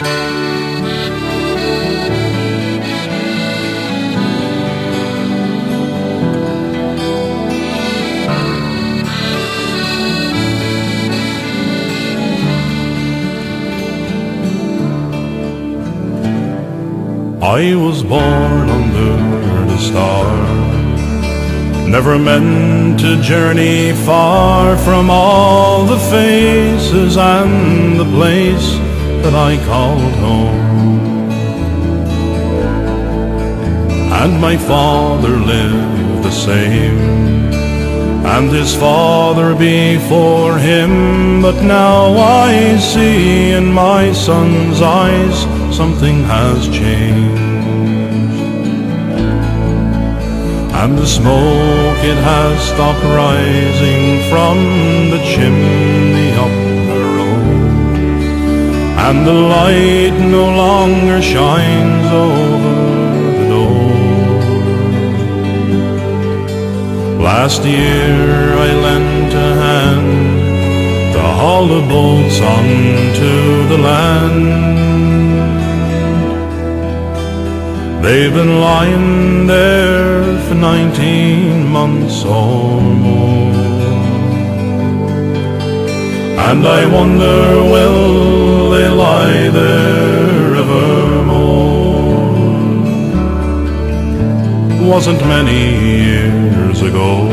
I was born under the star. Never meant to journey far from all the faces and the place that I called home. And my father lived the same, and his father before him, but now I see in my son's eyes something has changed. And the smoke, it has stopped rising from the chimney. And the light no longer shines over the door. Last year I lent a hand to haul the boats onto the land. They've been lying there for 19 months or more. And I wonder, will they lie there evermore? Wasn't many years ago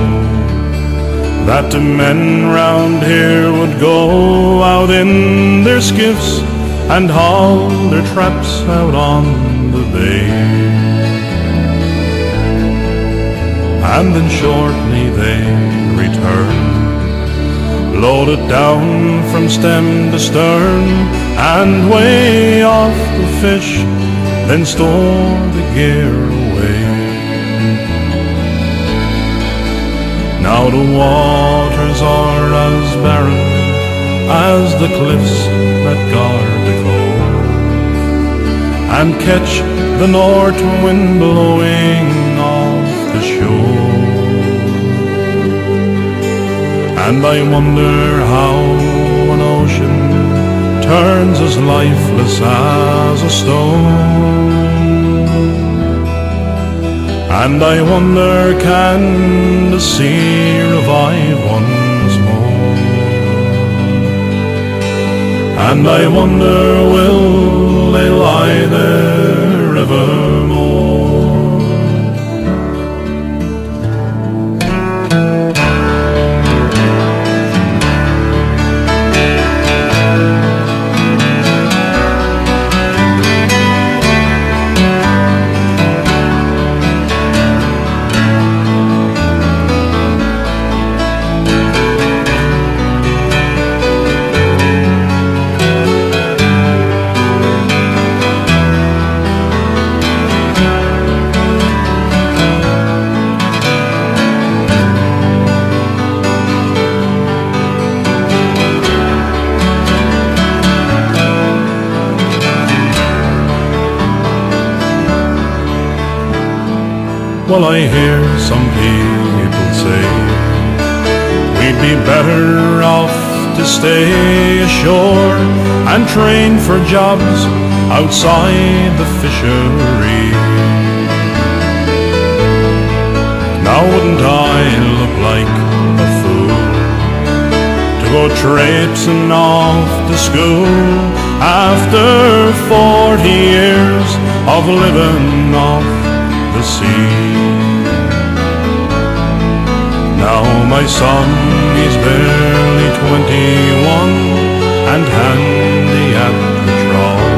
that the men round here would go out in their skiffs and haul their traps out on the bay. And then shortly they return, loaded down from stem to stern, and weigh off the fish, then store the gear away. Now the waters are as barren as the cliffs that guard the coast, and catch the north wind blowing And I wonder how an ocean turns as lifeless as a stone. And I wonder, can the sea revive once more? And I wonder, will they lie there evermore? Well, I hear some people say we'd be better off to stay ashore and train for jobs outside the fishery. Now, wouldn't I look like a fool to go traipsing off to school after 40 years of living off the sea. Now my son, is barely 21 and handy at the trawl.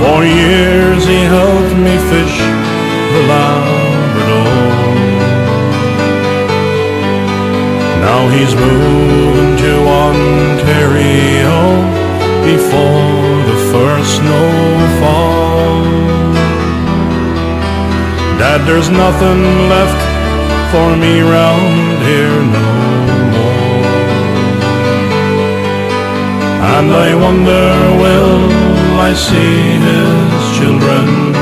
For years he helped me fish the Labrador. Now he's moving to Ontario before the first snowfall. Dad, there's nothing left for me round here no more. And I wonder, will I see his children